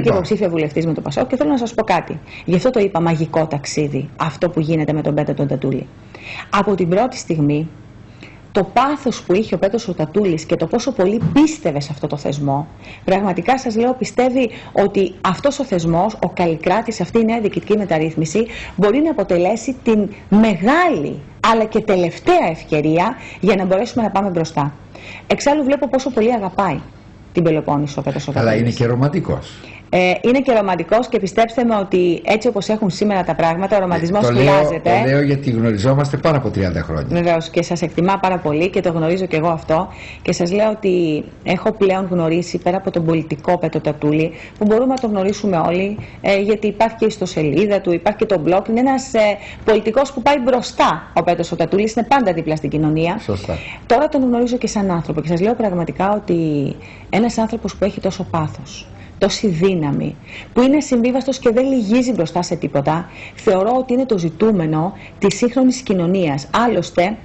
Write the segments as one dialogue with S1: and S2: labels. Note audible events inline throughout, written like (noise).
S1: και υποψήφια βουλευτής με το Πασόκ και θέλω να σας πω κάτι. Γι' αυτό το είπα μαγικό ταξίδι, αυτό που γίνεται με τον Πέτρο τον Τατούλη. Από την πρώτη στιγμή το πάθος που είχε ο Πέτρος ο Τατούλης και το πόσο πολύ πίστευε σε αυτό το θεσμό, πραγματικά σας λέω πιστεύει ότι αυτός ο θεσμός, ο καλλικράτης, αυτή η νέα διοικητική μεταρρύθμιση μπορεί να αποτελέσει την μεγάλη αλλά και τελευταία ευκαιρία για να μπορέσουμε να πάμε μπροστά. Εξάλλου βλέπω πόσο πολύ αγαπάει την Πελοπόννησο ο Πέτρος ο
S2: Αλλά είναι και ρομαντικός.
S1: Ε, είναι και ρομαντικός και πιστέψτε με ότι έτσι όπως έχουν σήμερα τα πράγματα, ο ρομαντισμός
S2: το
S1: χρειάζεται.
S2: Λέω, το λέω γιατί γνωριζόμαστε πάρα από 30 χρόνια.
S1: Βεβαίως και σας εκτιμά πάρα πολύ και το γνωρίζω και εγώ αυτό. Και σας λέω ότι έχω πλέον γνωρίσει πέρα από τον πολιτικό Πέτρο Τατούλη, που μπορούμε να τον γνωρίσουμε όλοι, ε, γιατί υπάρχει και η ιστοσελίδα του, υπάρχει και το blog. Είναι ένας ε, πολιτικός που πάει μπροστά ο Πέτρο ο Τατούλης, είναι πάντα δίπλα στην κοινωνία.
S2: Σωστά.
S1: Τώρα τον γνωρίζω και σαν άνθρωπο και σας λέω πραγματικά ότι ένας άνθρωπος που έχει τόσο πάθος τόση δύναμη, που είναι συμβίβαστος και δεν λυγίζει μπροστά σε τίποτα, θεωρώ ότι είναι το ζητούμενο της σύγχρονης κοινωνίας. Άλλωστε,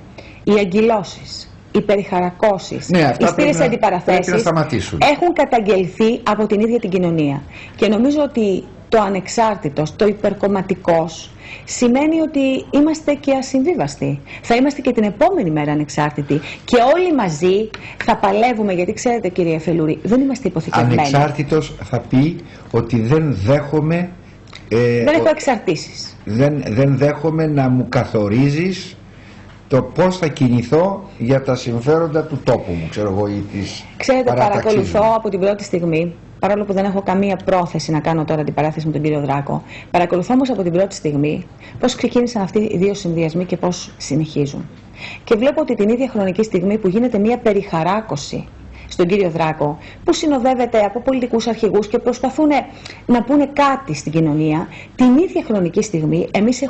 S1: οι αγκυλώσεις, οι περιχαρακώσεις,
S2: Ναι,
S1: οι
S2: αυτά
S1: στήρες
S2: πρέπει να-
S1: αντιπαραθέσεις
S2: πρέπει να σταματήσουν.
S1: έχουν καταγγελθεί από την ίδια την κοινωνία. Και νομίζω ότι το ανεξάρτητος, το υπερκομματικός σημαίνει ότι είμαστε και ασυμβίβαστοι. Θα είμαστε και την επόμενη μέρα ανεξάρτητοι. Και όλοι μαζί θα παλεύουμε, γιατί ξέρετε κύριε Φελούρη, δεν είμαστε υποθηκευμένοι.
S2: Ανεξάρτητος θα πει ότι δεν δέχομαι ε,
S1: Δεν έχω
S2: ο-
S1: εξαρτήσεις.
S2: δεν, δεν δέχομαι να μου καθορίζεις το πώς θα κινηθώ για τα συμφέροντα του τόπου μου, ξέρω εγώ, ή της
S1: Ξέρετε,
S2: παράταξής
S1: παρακολουθώ
S2: μου.
S1: από την πρώτη στιγμή, παρόλο που δεν έχω καμία πρόθεση να κάνω τώρα την παράθεση με τον κύριο Δράκο, παρακολουθώ όμως από την πρώτη στιγμή πώς ξεκίνησαν αυτοί οι δύο συνδυασμοί και πώς συνεχίζουν. Και βλέπω ότι την ίδια χρονική στιγμή που γίνεται μια περιχαράκωση στον κύριο Δράκο, που συνοδεύεται από πολιτικούς αρχηγούς και προσπαθούν να πούνε κάτι στην κοινωνία, την ίδια χρονική στιγμή εμείς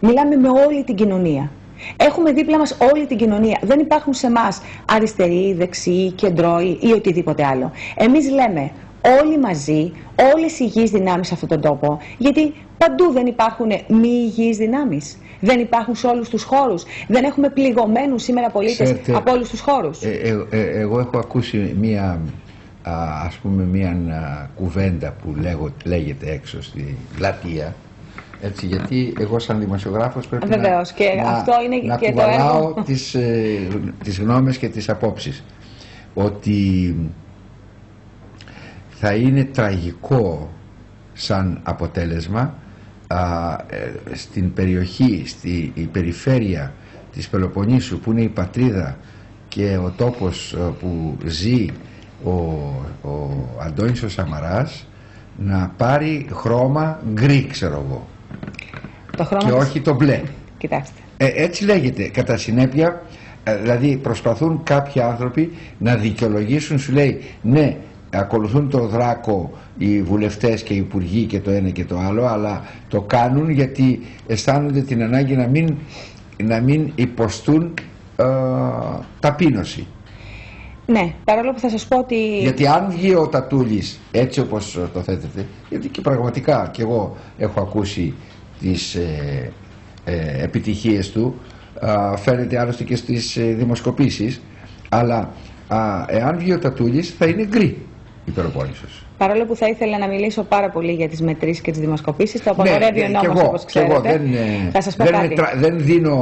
S1: μιλάμε με όλη την κοινωνία. Έχουμε δίπλα μας όλη την κοινωνία. Δεν υπάρχουν σε εμά αριστεροί, δεξιοί, κεντρώοι ή οτιδήποτε άλλο. Εμείς λέμε όλοι μαζί, όλες οι υγιείς δυνάμεις σε αυτόν τον τόπο, γιατί παντού δεν υπάρχουν μη υγιείς δυνάμεις. Δεν υπάρχουν σε όλους τους χώρους. Δεν έχουμε πληγωμένους σήμερα πολίτες
S2: Ξέρετε,
S1: από όλους τους χώρους.
S2: Ε, ε, ε, εγώ έχω ακούσει μία α, ας πούμε μία α, κουβέντα που λέγω, λέγεται έξω στη πλατεία έτσι, γιατί εγώ σαν δημοσιογράφος πρέπει
S1: Βεβαίως,
S2: να,
S1: και
S2: να,
S1: αυτό είναι
S2: να
S1: και το
S2: κουβαλάω
S1: έργο.
S2: τις, ε, τις γνώμες και τις απόψεις ότι θα είναι τραγικό σαν αποτέλεσμα α, ε, στην περιοχή, στη η περιφέρεια της Πελοποννήσου που είναι η πατρίδα και ο τόπος ε, που ζει ο, ο Αντώνης ο Σαμαράς να πάρει χρώμα γκρι ξέρω εγώ
S1: το χρώμα
S2: και
S1: της-
S2: όχι το μπλε.
S1: Κοιτάξτε.
S2: Ε, έτσι λέγεται. Κατά συνέπεια, ε, δηλαδή προσπαθούν κάποιοι άνθρωποι να δικαιολογήσουν, σου λέει, ναι, ακολουθούν το δράκο οι βουλευτές και οι υπουργοί και το ένα και το άλλο, αλλά το κάνουν γιατί αισθάνονται την ανάγκη να μην, να μην υποστούν ε, ταπείνωση.
S1: Ναι, παρόλο που θα σας πω ότι...
S2: Γιατί αν βγει ο Τατούλης έτσι όπως ε, το θέτεται, γιατί και πραγματικά και εγώ έχω ακούσει τις ε, ε, επιτυχίες του, α, φαίνεται άλλωστε και στις ε, δημοσκοπήσεις, αλλά α, εάν βγει ο Τατούλης θα είναι γκρι η Πελοπόννησος.
S1: Παρόλο που θα ήθελα να μιλήσω πάρα πολύ για τις μετρήσεις και τις δημοσκοπήσεις, το απαγορεύει ο
S2: ναι,
S1: νόμος
S2: κι εγώ,
S1: όπως
S2: κι εγώ
S1: ξέρετε.
S2: δεν, ε,
S1: θα σας πω
S2: δεν,
S1: κάτι.
S2: μετρα- δεν δίνω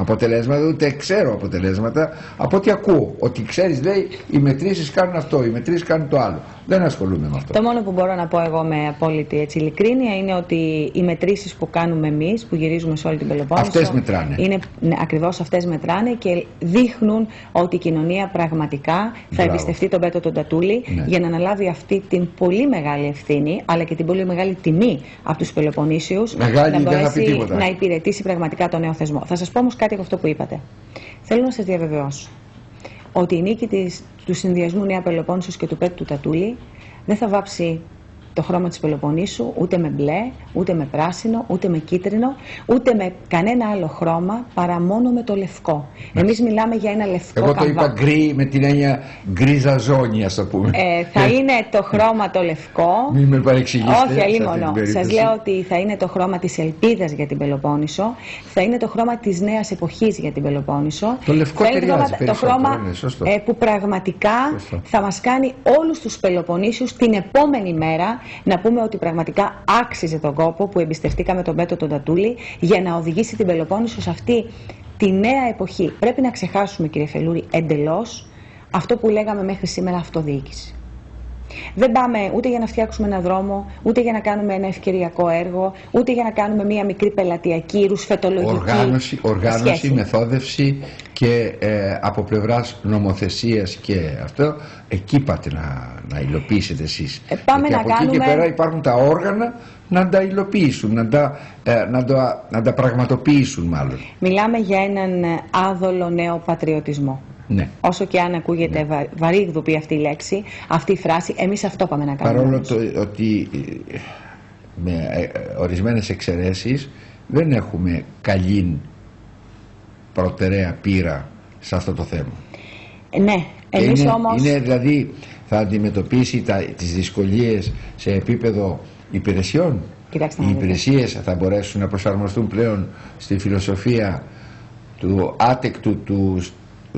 S2: αποτελέσματα, ούτε ξέρω αποτελέσματα από ό,τι ακούω. Ότι ξέρεις λέει οι μετρήσεις κάνουν αυτό, οι μετρήσεις κάνουν το άλλο. Δεν ασχολούμαι με αυτό.
S1: Το μόνο που μπορώ να πω εγώ με απόλυτη έτσι, ειλικρίνεια είναι ότι οι μετρήσεις που κάνουμε εμείς, που γυρίζουμε σε όλη την Πελοπόννησο,
S2: Αυτές μετράνε.
S1: Είναι, ναι, ακριβώς αυτές μετράνε και δείχνουν ότι η κοινωνία πραγματικά θα
S2: Μπράβο.
S1: εμπιστευτεί τον Πέτρο τον Τατούλη
S2: Ναι.
S1: για να αναλάβει αυτή την πολύ μεγάλη ευθύνη, αλλά και την πολύ μεγάλη τιμή από τους Πελοποννήσιους
S2: Μεγάλη
S1: να
S2: δεν θα πει
S1: μπορέσει
S2: τίποτα.
S1: να υπηρετήσει πραγματικά το νέο θεσμό. Θα σας πω όμως κάτι από αυτό που είπατε. Θέλω να σας διαβεβαιώσω ότι η νίκη της, του συνδυασμού Νέα Πελοπόννησος και του Πέτρου του Τατούλη δεν θα βάψει το χρώμα της Πελοποννήσου ούτε με μπλε, ούτε με πράσινο, ούτε με κίτρινο, ούτε με κανένα άλλο χρώμα παρά μόνο με το λευκό. Εμείς μιλάμε για ένα λευκό
S2: Εγώ το
S1: καμβά.
S2: είπα γκρι με την έννοια γκρίζα ζώνη, ας το πούμε.
S1: Ε, θα είναι το χρώμα το λευκό.
S2: Μην με παρεξηγήσετε.
S1: Όχι,
S2: σε αυτή
S1: αλλήμωνο.
S2: την περίπτωση.
S1: Σας λέω ότι θα είναι το χρώμα της ελπίδας για την Πελοπόννησο, θα είναι το χρώμα της νέας εποχής για την Πελοπόννησο.
S2: Το λευκό
S1: θα είναι
S2: ταιριάζει
S1: το χρώμα, το
S2: περισσότερο,
S1: χρώμα
S2: είναι σωστό.
S1: ε, που πραγματικά
S2: Σωστό.
S1: θα μας κάνει όλους τους Πελοποννήσιους την επόμενη μέρα να πούμε ότι πραγματικά άξιζε τον κόπο που εμπιστευτήκαμε τον Πέτρο τον Τατούλη για να οδηγήσει την Πελοπόννησο σε αυτή τη νέα εποχή. Πρέπει να ξεχάσουμε κύριε Φελούρη εντελώς αυτό που λέγαμε μέχρι σήμερα αυτοδιοίκηση. Δεν πάμε ούτε για να φτιάξουμε ένα δρόμο, ούτε για να κάνουμε ένα ευκαιριακό έργο, ούτε για να κάνουμε μία μικρή πελατειακή, ρουσφετολογική
S2: Οργάνωση, οργάνωση μεθόδευση και ε, από πλευράς νομοθεσίας και αυτό, εκεί πάτε να, να υλοποιήσετε εσείς.
S1: Ε, πάμε
S2: Γιατί
S1: να
S2: από εκεί και
S1: κάνουμε-
S2: πέρα υπάρχουν τα όργανα να τα υλοποιήσουν, να τα, ε, να τα, να τα πραγματοποιήσουν μάλλον.
S1: Μιλάμε για έναν ε, άδολο νέο πατριωτισμό.
S2: Ναι.
S1: Όσο και αν ακούγεται βα... βαρύγδουπη αυτή η λέξη, αυτή η φράση, εμείς αυτό πάμε να κάνουμε.
S2: Παρόλο
S1: όμως.
S2: το, ότι ε, με ε, ε, ορισμένες εξαιρέσεις δεν έχουμε καλή προτεραία πείρα σε αυτό το θέμα.
S1: Ε, Ναι,
S2: Και
S1: εμείς
S2: είναι,
S1: όμως...
S2: είναι δηλαδή θα αντιμετωπίσει τα, τις δυσκολίες σε επίπεδο υπηρεσιών.
S1: Κοιτάξτε
S2: Οι
S1: να δείτε.
S2: υπηρεσίες θα μπορέσουν να προσαρμοστούν πλέον στη φιλοσοφία του άτεκτου, του,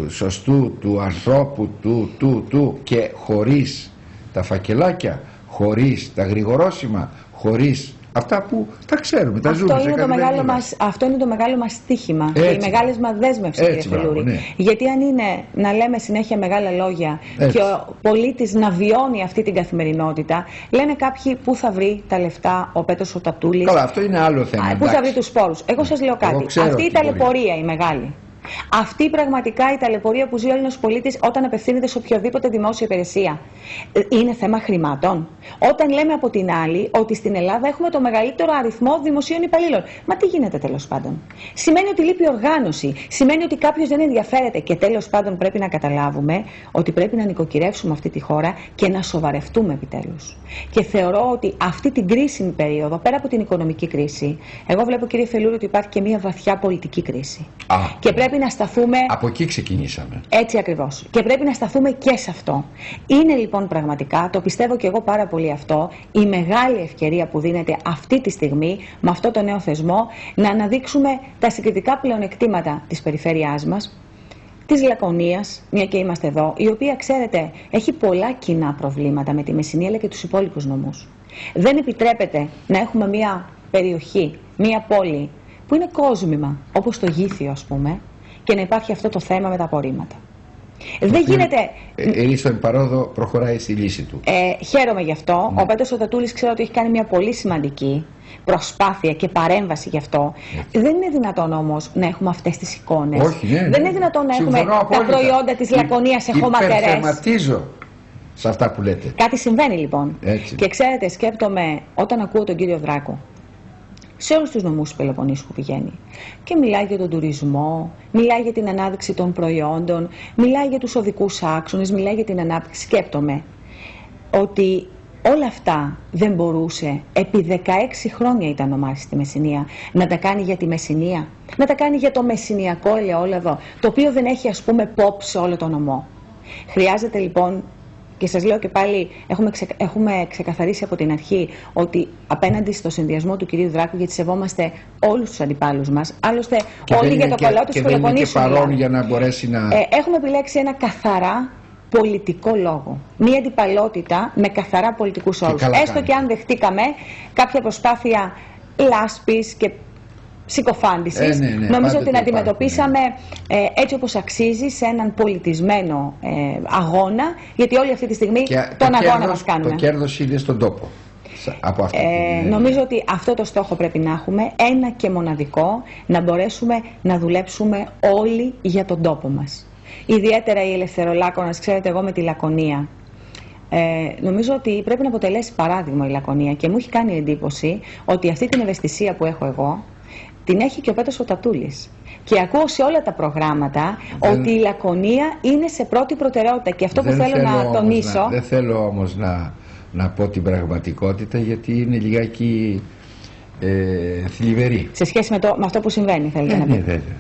S2: του σωστού, του ανθρώπου, του, του, του και χωρίς τα φακελάκια, χωρίς τα γρηγορόσημα, χωρίς αυτά που τα ξέρουμε, τα ζούμε
S1: Αυτό
S2: σε
S1: είναι, το
S2: καθημερινή
S1: μεγάλο
S2: βάση.
S1: μας, αυτό είναι το μεγάλο μας στίχημα και η
S2: Έτσι.
S1: μεγάλη μας δέσμευση,
S2: Έτσι,
S1: κύριε
S2: μπράβο,
S1: Φελούρη.
S2: ναι.
S1: Γιατί αν είναι να λέμε συνέχεια μεγάλα λόγια
S2: Έτσι.
S1: και ο πολίτης να βιώνει αυτή την καθημερινότητα, λένε κάποιοι πού θα βρει τα λεφτά ο Πέτρος ο Τατούλης,
S2: Καλά, αυτό είναι άλλο θέμα.
S1: Α, Πού θα βρει
S2: εντάξει.
S1: τους σπόρους; Εγώ σας λέω
S2: Εγώ
S1: κάτι.
S2: ξέρω
S1: Αυτή η
S2: τι μπορεί.
S1: ταλαιπωρία η μεγάλη. Αυτή πραγματικά η ταλαιπωρία που ζει ο Έλληνα πολίτης όταν απευθύνεται σε οποιοδήποτε δημόσια υπηρεσία. ε, Είναι θέμα χρημάτων. Όταν λέμε από την άλλη ότι στην Ελλάδα έχουμε το μεγαλύτερο αριθμό δημοσίων υπαλλήλων. Μα τι γίνεται τέλος πάντων; Σημαίνει ότι λείπει οργάνωση. Σημαίνει ότι κάποιος δεν ενδιαφέρεται. Και τέλος πάντων πρέπει να καταλάβουμε ότι πρέπει να νοικοκυρεύσουμε αυτή τη χώρα και να σοβαρευτούμε επιτέλους. Και θεωρώ ότι αυτή την κρίσιμη περίοδο, πέρα από την οικονομική κρίση, εγώ βλέπω κύριε Φελούρη ότι υπάρχει και μια βαθιά πολιτική κρίση.
S2: Α,
S1: Και πρέπει να σταθούμε
S2: Από εκεί ξεκινήσαμε.
S1: έτσι ακριβώς. Και πρέπει να σταθούμε και σε αυτό. Είναι λοιπόν πραγματικά, το πιστεύω και εγώ πάρα πολύ αυτό, η μεγάλη ευκαιρία που δίνεται αυτή τη στιγμή με αυτό το νέο θεσμό να αναδείξουμε τα συγκριτικά πλεονεκτήματα της περιφέρειάς μας, της Λακωνίας, μια και είμαστε εδώ, η οποία, ξέρετε, έχει πολλά κοινά προβλήματα με τη Μεσσηνία αλλά και τους υπόλοιπους νομούς. Δεν επιτρέπεται να έχουμε μια περιοχή, μια πόλη που είναι κόσμημα, όπως το Γήθιο ας πούμε, και να υπάρχει αυτό το θέμα με τα απορρίμματα. Δεν γίνεται...
S2: Ε, η στον παρόδο προχωράει στη λύση του.
S1: Ε, χαίρομαι γι' αυτό.
S2: Ναι.
S1: Ο Πέτρος Οτατούλης ξέρω ότι έχει κάνει μια πολύ σημαντική προσπάθεια και παρέμβαση γι' αυτό. Δεν είναι δυνατόν όμως να έχουμε αυτές τις εικόνες.
S2: Όχι, ναι,
S1: Δεν
S2: ναι.
S1: είναι δυνατόν να
S2: Συμφωνώ
S1: έχουμε τα
S2: απόλυτα.
S1: προϊόντα της
S2: Υ-
S1: Λακωνίας σε χωματερές.
S2: Υπερθεματίζω σε αυτά που λέτε.
S1: Κάτι συμβαίνει λοιπόν.
S2: Έτσι.
S1: Και ξέρετε, σκέπτομαι όταν ακούω τον κύριο Δράκο σε όλους τους νομούς του Πελοποννήσου που πηγαίνει και μιλάει για τον τουρισμό, μιλάει για την ανάδειξη των προϊόντων, μιλάει για τους οδικούς άξονες, μιλάει για την ανάπτυξη. Σκέπτομαι ότι όλα αυτά δεν μπορούσε, επί 16 χρόνια ήταν ο Μάρης στη Μεσσηνία, να τα κάνει για τη Μεσσηνία, να τα κάνει για το μεσσηνιακό ελαιόλαδο, το οποίο δεν έχει ας πούμε pop σε όλο το νομό. Χρειάζεται λοιπόν και σας λέω και πάλι, έχουμε, ξε- έχουμε ξεκαθαρίσει από την αρχή ότι απέναντι στο συνδυασμό του κυρίου Δράκου, γιατί σεβόμαστε όλους τους αντιπάλους μας, άλλωστε όλοι
S2: δεν
S1: για
S2: είναι
S1: το
S2: και-
S1: καλό της
S2: και δεν είναι και
S1: Πελοποννήσου
S2: παρόν
S1: μιλάμε.
S2: για να μπορέσει να...
S1: Ε, έχουμε επιλέξει ένα καθαρά πολιτικό λόγο. Μία αντιπαλότητα με καθαρά πολιτικούς όρους.
S2: καλά
S1: Έστω
S2: κάνετε.
S1: και αν δεχτήκαμε κάποια προσπάθεια λάσπης και συκοφάντησης.
S2: Ε, ναι, ναι,
S1: Νομίζω
S2: πάντα
S1: ότι την
S2: το υπάρχουν,
S1: αντιμετωπίσαμε ε, έτσι όπως αξίζει σε έναν πολιτισμένο ε, αγώνα, γιατί όλοι αυτή τη στιγμή
S2: Και
S1: τον
S2: το
S1: αγώνα
S2: κέρδος-
S1: μας κάνουμε.
S2: Το κέρδος είναι στον τόπο. Σα- Από αυτή
S1: Ε,
S2: την...
S1: νομίζω ότι αυτό το στόχο πρέπει να έχουμε, ένα και μοναδικό, να μπορέσουμε να δουλέψουμε όλοι για τον τόπο μας. Ιδιαίτερα η ελευθερολάκωνας, ξέρετε εγώ με τη Λακωνία. Ε, νομίζω ότι πρέπει να αποτελέσει παράδειγμα η Λακωνία και μου έχει κάνει εντύπωση ότι αυτή την ευαισθησία που έχω εγώ την έχει και ο Πέτρος ο Τατούλης. Και ακούω σε όλα τα προγράμματα
S2: Δεν-
S1: ότι η Λακωνία είναι σε πρώτη προτεραιότητα και αυτό που
S2: Δεν
S1: θέλω, να
S2: όμως
S1: τονίσω...
S2: δεν θέλω όμως να, να πω την πραγματικότητα γιατί είναι λιγάκι ε, θλιβερή.
S1: Σε σχέση με, το, με αυτό που συμβαίνει, θέλετε
S2: Ε,
S1: να
S2: ναι,
S1: πείτε.
S2: βέβαια.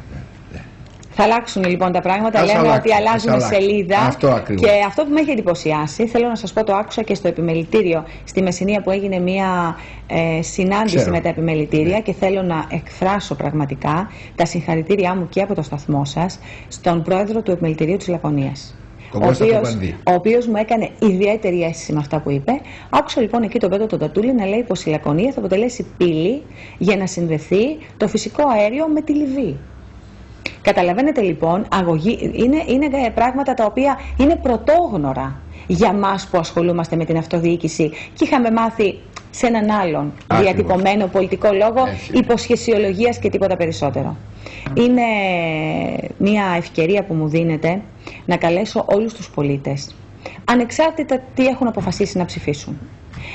S1: Θα αλλάξουν λοιπόν τα πράγματα.
S2: Ας
S1: Λέμε
S2: αλλάξουν,
S1: ότι
S2: ας
S1: αλλάζουμε
S2: αλλάξουν.
S1: σελίδα.
S2: Αυτό ακριβώς.
S1: Και αυτό που με έχει εντυπωσιάσει, θέλω να σας πω, το άκουσα και στο επιμελητήριο στη Μεσσηνία που έγινε μια ε, συνάντηση
S2: Ξέρω.
S1: με τα επιμελητήρια και θέλω να εκφράσω πραγματικά τα συγχαρητήριά μου και από το σταθμό σας στον πρόεδρο του επιμελητηρίου της Λακωνία.
S2: Ο οποίος,
S1: ο οποίος μου έκανε ιδιαίτερη αίσθηση με αυτά που είπε. Άκουσα λοιπόν εκεί τον Πέτρο τον Τατούλη να λέει πως η Λακωνία θα αποτελέσει πύλη για να συνδεθεί το φυσικό αέριο με τη Λιβύη. Καταλαβαίνετε λοιπόν, αγωγή, είναι, είναι πράγματα τα οποία είναι πρωτόγνωρα για μας που ασχολούμαστε με την αυτοδιοίκηση και είχαμε μάθει σε έναν άλλον Άκριβος. διατυπωμένο πολιτικό λόγο Έτσι. υποσχεσιολογίας και τίποτα περισσότερο. Είναι μια ευκαιρία που μου δίνεται να καλέσω όλους τους πολίτες ανεξάρτητα τι έχουν αποφασίσει να ψηφίσουν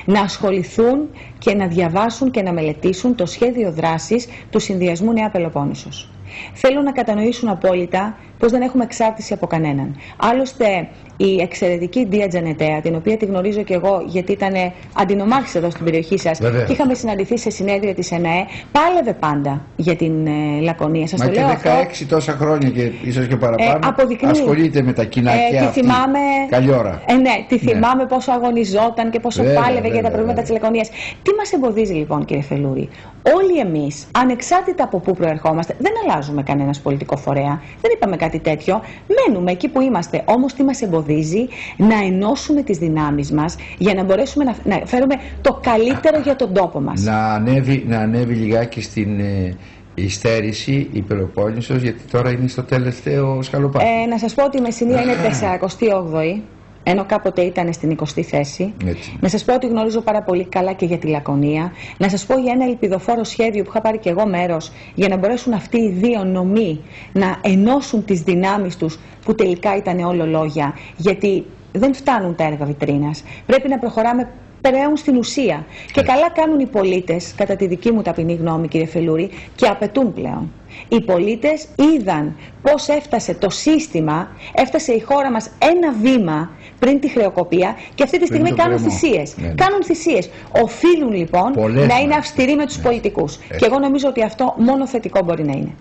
S1: να ασχοληθούν και να διαβάσουν και να μελετήσουν το σχέδιο δράσης του Συνδυασμού Νέα Πελοπόννησος. Θέλω να κατανοήσουν απόλυτα πως δεν έχουμε εξάρτηση από κανέναν. Άλλωστε η εξαιρετική Ντία Τζανετέα, την οποία τη γνωρίζω και εγώ γιατί ήταν αντινομάρχης εδώ στην περιοχή σας και είχαμε συναντηθεί σε συνέδριο της ΕΝΑΕ, πάλευε πάντα για την ε, Λακωνία.
S2: Σας το λέω 16 αυτό. τόσα χρόνια και ίσως και παραπάνω
S1: ε,
S2: ασχολείται με τα κοινά ε, και αυτή.
S1: Θυμάμαι,
S2: Καλή ώρα.
S1: Ε, ναι, τη ναι. θυμάμαι ναι. πόσο αγωνιζόταν και πόσο βέβαια, πάλευε βέβαια, για τα προβλήματα της Λακωνίας. Τι μας εμποδίζει λοιπόν, κύριε Φελούρη, όλοι εμείς, ανεξάρτητα από πού προερχόμαστε, δεν αλλάζουμε κανένας πολιτικό φορέα. Δεν είπαμε κάτι τέτοιο. Μένουμε εκεί που είμαστε. Όμως τι μας εμποδίζει να ενώσουμε τις δυνάμεις μας για να μπορέσουμε να, να φέρουμε το καλύτερο για τον τόπο μας.
S2: Να ανέβει, να ανέβει λιγάκι στην. Ε, η στέρηση, η Πελοπόννησος, γιατί τώρα είναι στο τελευταίο σκαλοπάτι.
S1: Ε, να σας πω ότι η Μεσσηνία είναι (laughs) 48η ενώ κάποτε ήταν στην 20η θέση.
S2: Έτσι.
S1: Να σας πω ότι γνωρίζω πάρα πολύ καλά και για τη Λακωνία. Να σας πω για ένα ελπιδοφόρο σχέδιο που είχα πάρει και εγώ μέρος για να μπορέσουν αυτοί οι δύο νομοί να ενώσουν τις δυνάμεις τους, που τελικά ήταν όλο λόγια. Γιατί δεν φτάνουν τα έργα βιτρίνας. Πρέπει να προχωράμε πλέον στην ουσία. Και καλά κάνουν οι πολίτες, κατά τη δική μου ταπεινή γνώμη, κύριε Φελούρη, και απαιτούν πλέον. Οι πολίτες είδαν πώς έφτασε το σύστημα, έφτασε η χώρα μας ένα βήμα πριν τη χρεοκοπία και αυτή τη στιγμή κάνουν θυσίες. Ναι, ναι. Κάνουν θυσίες. Οφείλουν λοιπόν να είναι αυστηροί με τους ναι. πολιτικούς. Ε. Και εγώ νομίζω ότι αυτό μόνο θετικό μπορεί να είναι.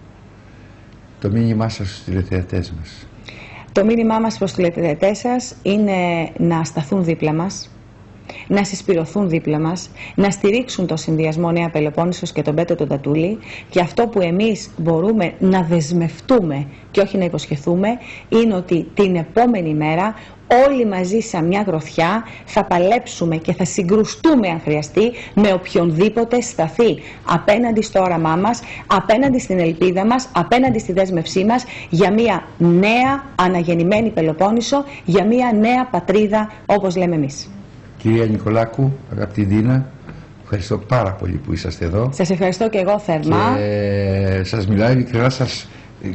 S2: Το μήνυμά σας στους τηλεθεατές μας.
S1: Το μήνυμά μας προς τους τηλεθεατές σας είναι να σταθούν δίπλα μας, να συσπηρωθούν δίπλα μας, να στηρίξουν το συνδυασμό Νέα Πελοπόννησος και τον Πέτο τον Τατούλη και αυτό που εμείς μπορούμε να δεσμευτούμε και όχι να υποσχεθούμε είναι ότι την επόμενη μέρα όλοι μαζί σαν μια γροθιά θα παλέψουμε και θα συγκρουστούμε αν χρειαστεί με οποιονδήποτε σταθεί απέναντι στο όραμά μας, απέναντι στην ελπίδα μας, απέναντι στη δέσμευσή μας για μια νέα αναγεννημένη Πελοπόννησο, για μια νέα πατρίδα όπως λέμε εμείς.
S2: Κυρία Νικολάκου, αγαπητή Δίνα, ευχαριστώ πάρα πολύ που είσαστε εδώ.
S1: Σας ευχαριστώ και εγώ θερμά.
S2: Και σας μιλάω ειλικρινά, σας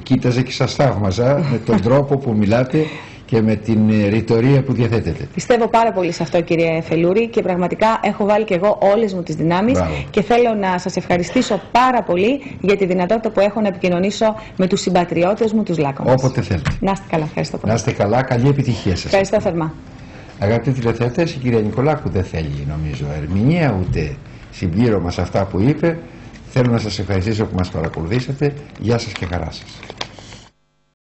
S2: κοίταζα και σας θαύμαζα με τον (laughs) τρόπο που μιλάτε και με την ρητορία που διαθέτετε.
S1: Πιστεύω πάρα πολύ σε αυτό κύριε Φελούρη και πραγματικά έχω βάλει και εγώ όλες μου τις δυνάμεις και θέλω να σας ευχαριστήσω πάρα πολύ για τη δυνατότητα που έχω να επικοινωνήσω με τους συμπατριώτες μου, τους Λάκωνες.
S2: Όποτε θέλετε.
S1: Να είστε καλά, ευχαριστώ πολύ.
S2: Να είστε καλά, καλή επιτυχία σας.
S1: Ευχαριστώ θερμά.
S2: Αγαπητοί τηλεθεατές, η κυρία Νικολάκου δεν θέλει νομίζω ερμηνεία ούτε συμπλήρωμα σε αυτά που είπε. Θέλω να σας ευχαριστήσω που μας παρακολουθήσατε. Γεια σας και χαρά σας.